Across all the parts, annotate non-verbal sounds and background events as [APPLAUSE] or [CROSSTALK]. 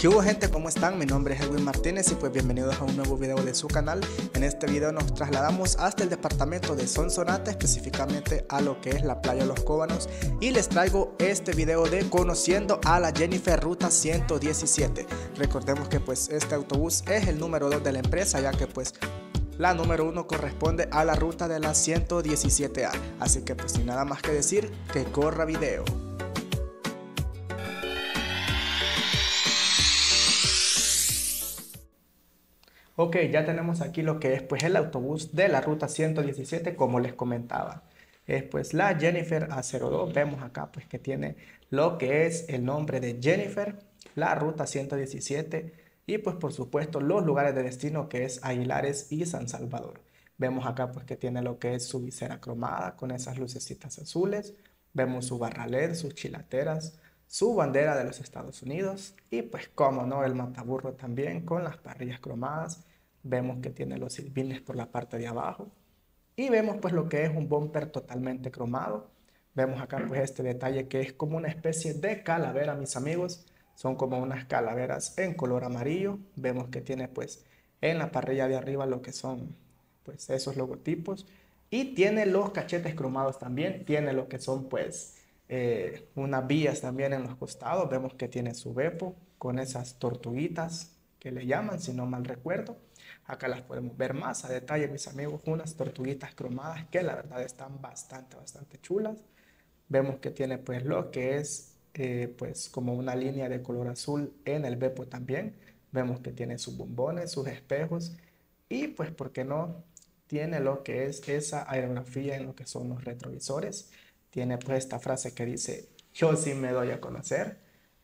¿Qué hubo gente? ¿Cómo están? Mi nombre es Edwin Martínez y pues bienvenidos a un nuevo video de su canal. En este video nos trasladamos hasta el departamento de Sonsonate, específicamente a lo que es la playa Los Cóbanos y les traigo este video de conociendo a la Jennifer Ruta 117. Recordemos que pues este autobús es el número 2 de la empresa ya que pues la número 1 corresponde a la ruta de la 117A. Así que pues sin nada más que decir, que corra video. Ok, ya tenemos aquí lo que es pues el autobús de la ruta 117 como les comentaba. Es pues la Jennifer A02, vemos acá pues que tiene lo que es el nombre de Jennifer, la ruta 117 y pues por supuesto los lugares de destino que es Aguilares y San Salvador. Vemos acá pues que tiene lo que es su visera cromada con esas lucecitas azules, vemos su barra LED, sus chilateras, su bandera de los Estados Unidos y pues como no el mataburro también con las parrillas cromadas Vemos que tiene los silbines por la parte de abajo. Y vemos pues lo que es un bumper totalmente cromado. Vemos acá pues este detalle que es como una especie de calavera, mis amigos. Son como unas calaveras en color amarillo. Vemos que tiene pues en la parrilla de arriba lo que son pues esos logotipos. Y tiene los cachetes cromados también. Tiene lo que son pues eh, unas vías también en los costados. Vemos que tiene su bepo con esas tortuguitas que le llaman, si no mal recuerdo. Acá las podemos ver más a detalle, mis amigos, unas tortuguitas cromadas que la verdad están bastante, bastante chulas. Vemos que tiene pues lo que es eh, pues como una línea de color azul en el bepo también. Vemos que tiene sus bombones, sus espejos y pues, ¿por qué no? Tiene lo que es esa aerografía en lo que son los retrovisores. Tiene pues esta frase que dice, yo sí me doy a conocer.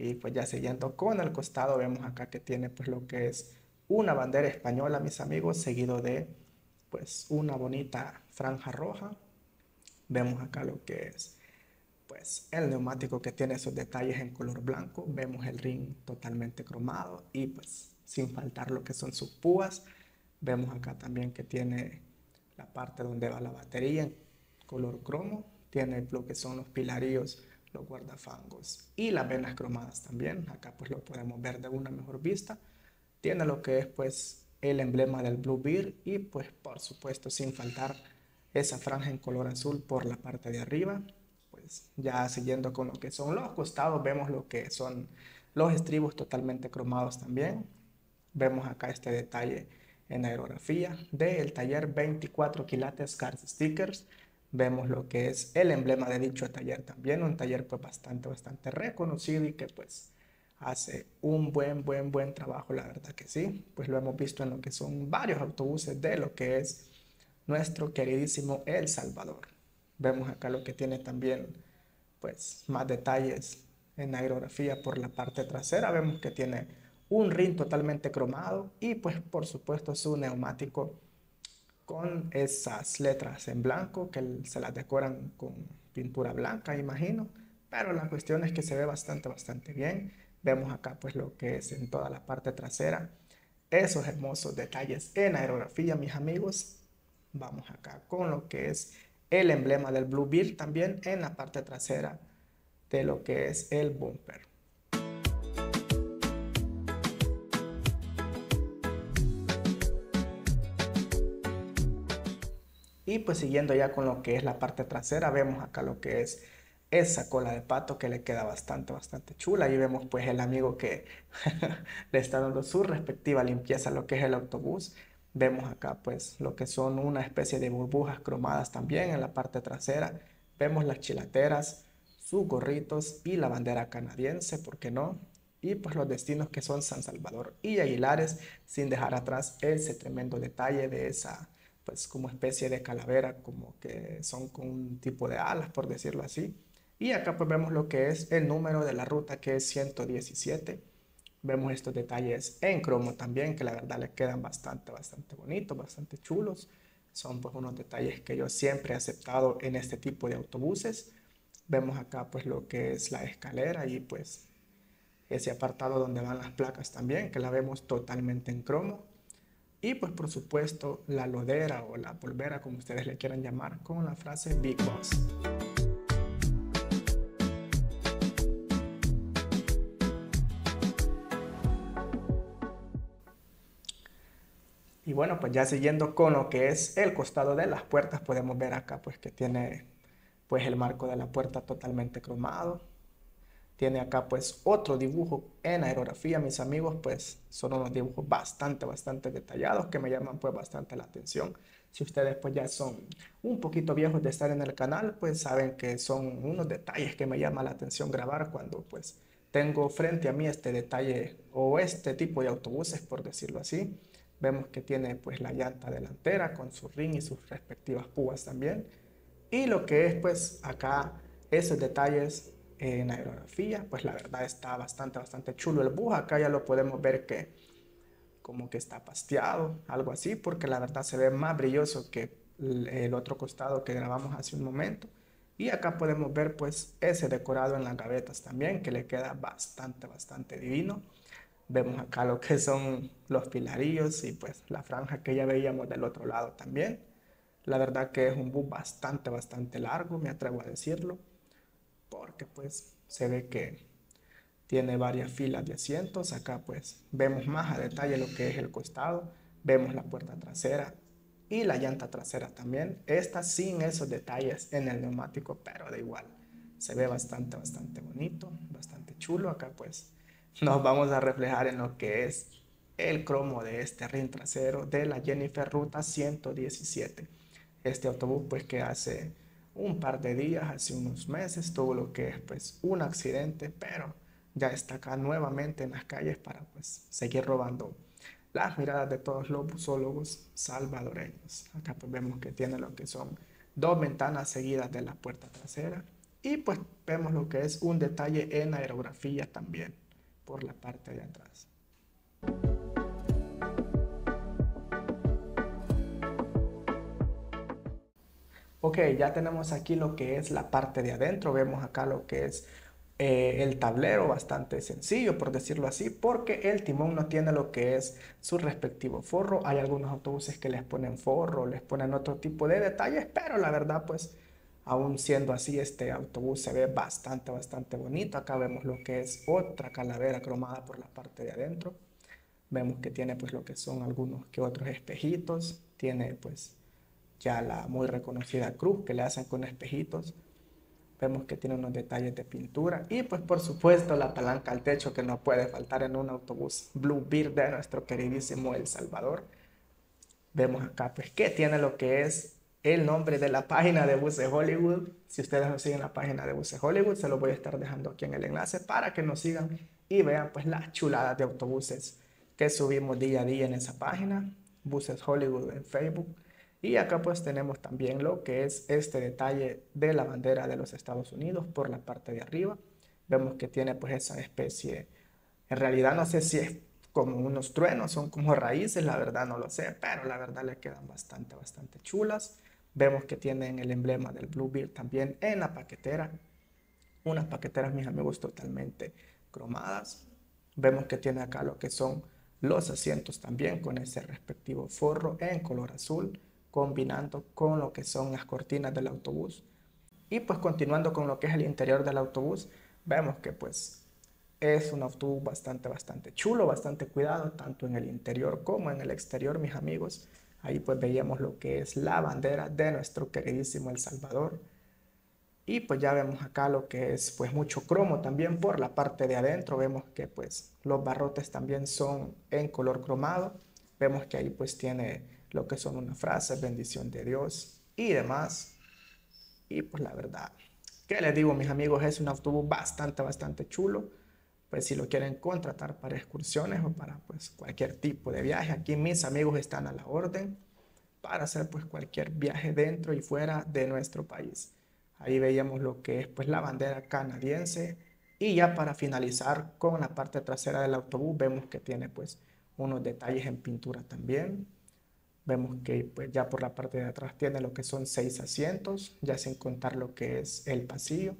Y pues ya siguiendo con el costado vemos acá que tiene pues lo que es una bandera española, mis amigos, seguido de pues una bonita franja roja. Vemos acá lo que es pues el neumático que tiene esos detalles en color blanco. Vemos el ring totalmente cromado y pues sin faltar lo que son sus púas. Vemos acá también que tiene la parte donde va la batería en color cromo. Tiene lo que son los pilarillos, los guardafangos y las venas cromadas también. Acá pues lo podemos ver de una mejor vista. Tiene lo que es pues el emblema del Blue Beer y pues por supuesto sin faltar esa franja en color azul por la parte de arriba. Pues ya siguiendo con lo que son los costados vemos lo que son los estribos totalmente cromados también. Vemos acá este detalle en aerografía del taller 24 quilates Cars Stickers. Vemos lo que es el emblema de dicho taller también, un taller pues bastante, bastante reconocido y que pues hace un buen, buen, buen trabajo, la verdad que sí. Pues lo hemos visto en lo que son varios autobuses de lo que es nuestro queridísimo El Salvador. Vemos acá lo que tiene también, pues, más detalles en aerografía por la parte trasera. Vemos que tiene un ring totalmente cromado y, pues, por supuesto, su neumático con esas letras en blanco que se las decoran con pintura blanca, imagino. Pero la cuestión es que se ve bastante, bastante bien. Vemos acá pues lo que es en toda la parte trasera. Esos hermosos detalles en aerografía, mis amigos. Vamos acá con lo que es el emblema del Bluebeard también en la parte trasera de lo que es el bumper. Y pues siguiendo ya con lo que es la parte trasera, vemos acá lo que es esa cola de pato que le queda bastante, bastante chula. Ahí vemos pues el amigo que [LAUGHS] le está dando su respectiva limpieza lo que es el autobús. Vemos acá pues lo que son una especie de burbujas cromadas también en la parte trasera. Vemos las chilateras, sus gorritos y la bandera canadiense, ¿por qué no? Y pues los destinos que son San Salvador y Aguilares, sin dejar atrás ese tremendo detalle de esa pues como especie de calavera, como que son con un tipo de alas, por decirlo así. Y acá pues vemos lo que es el número de la ruta que es 117. Vemos estos detalles en cromo también que la verdad le quedan bastante, bastante bonitos, bastante chulos. Son pues unos detalles que yo siempre he aceptado en este tipo de autobuses. Vemos acá pues lo que es la escalera y pues ese apartado donde van las placas también, que la vemos totalmente en cromo. Y pues por supuesto la lodera o la polvera, como ustedes le quieran llamar, con la frase Big Boss. Y bueno, pues ya siguiendo con lo que es el costado de las puertas, podemos ver acá pues que tiene pues el marco de la puerta totalmente cromado, tiene acá pues otro dibujo en aerografía, mis amigos, pues son unos dibujos bastante, bastante detallados que me llaman pues bastante la atención. Si ustedes pues ya son un poquito viejos de estar en el canal, pues saben que son unos detalles que me llama la atención grabar cuando pues tengo frente a mí este detalle o este tipo de autobuses, por decirlo así. Vemos que tiene pues la llanta delantera con su ring y sus respectivas púas también. Y lo que es pues acá esos detalles en aerografía, pues la verdad está bastante, bastante chulo el bus. Acá ya lo podemos ver que como que está pasteado, algo así, porque la verdad se ve más brilloso que el otro costado que grabamos hace un momento. Y acá podemos ver pues ese decorado en las gavetas también, que le queda bastante, bastante divino. Vemos acá lo que son los pilarillos y pues la franja que ya veíamos del otro lado también. La verdad que es un bus bastante, bastante largo, me atrevo a decirlo, porque pues se ve que tiene varias filas de asientos. Acá pues vemos más a detalle lo que es el costado, vemos la puerta trasera y la llanta trasera también. Esta sin esos detalles en el neumático, pero da igual. Se ve bastante, bastante bonito, bastante chulo. Acá pues nos vamos a reflejar en lo que es el cromo de este rin trasero de la Jennifer Ruta 117. Este autobús pues que hace un par de días, hace unos meses, tuvo lo que es pues un accidente, pero ya está acá nuevamente en las calles para pues seguir robando las miradas de todos los busólogos salvadoreños. Acá pues vemos que tiene lo que son dos ventanas seguidas de la puerta trasera y pues vemos lo que es un detalle en aerografía también por la parte de atrás. Ok, ya tenemos aquí lo que es la parte de adentro, vemos acá lo que es eh, el tablero bastante sencillo, por decirlo así, porque el timón no tiene lo que es su respectivo forro. Hay algunos autobuses que les ponen forro, les ponen otro tipo de detalles, pero la verdad pues Aún siendo así, este autobús se ve bastante, bastante bonito. Acá vemos lo que es otra calavera cromada por la parte de adentro. Vemos que tiene pues lo que son algunos que otros espejitos. Tiene pues ya la muy reconocida cruz que le hacen con espejitos. Vemos que tiene unos detalles de pintura. Y pues por supuesto la palanca al techo que no puede faltar en un autobús Blue Beard de nuestro queridísimo El Salvador. Vemos acá pues que tiene lo que es el nombre de la página de Buse Hollywood. Si ustedes no siguen la página de Buse Hollywood, se lo voy a estar dejando aquí en el enlace para que nos sigan y vean pues las chuladas de autobuses que subimos día a día en esa página, Buses Hollywood en Facebook. Y acá pues tenemos también lo que es este detalle de la bandera de los Estados Unidos por la parte de arriba. Vemos que tiene pues esa especie, en realidad no sé si es como unos truenos, son como raíces, la verdad no lo sé, pero la verdad le quedan bastante, bastante chulas. Vemos que tienen el emblema del Bluebeard también en la paquetera. Unas paqueteras, mis amigos, totalmente cromadas. Vemos que tiene acá lo que son los asientos también con ese respectivo forro en color azul, combinando con lo que son las cortinas del autobús. Y pues continuando con lo que es el interior del autobús, vemos que pues es un autobús bastante, bastante chulo, bastante cuidado, tanto en el interior como en el exterior, mis amigos. Ahí pues veíamos lo que es la bandera de nuestro queridísimo El Salvador. Y pues ya vemos acá lo que es pues mucho cromo también por la parte de adentro. Vemos que pues los barrotes también son en color cromado. Vemos que ahí pues tiene lo que son una frase, bendición de Dios y demás. Y pues la verdad, ¿qué les digo mis amigos? Es un autobús bastante, bastante chulo pues si lo quieren contratar para excursiones o para pues cualquier tipo de viaje, aquí mis amigos están a la orden para hacer pues cualquier viaje dentro y fuera de nuestro país. Ahí veíamos lo que es pues la bandera canadiense y ya para finalizar con la parte trasera del autobús vemos que tiene pues unos detalles en pintura también. Vemos que pues ya por la parte de atrás tiene lo que son seis asientos, ya sin contar lo que es el pasillo.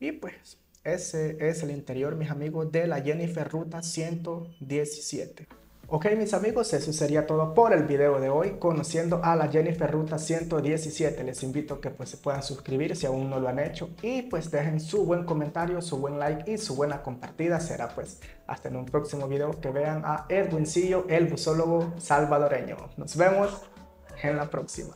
Y pues ese es el interior, mis amigos, de la Jennifer Ruta 117. Ok mis amigos, eso sería todo por el video de hoy, conociendo a la Jennifer Ruta 117. Les invito a que pues se puedan suscribir si aún no lo han hecho y pues dejen su buen comentario, su buen like y su buena compartida. Será pues hasta en un próximo video que vean a Edwincillo, el busólogo salvadoreño. Nos vemos en la próxima.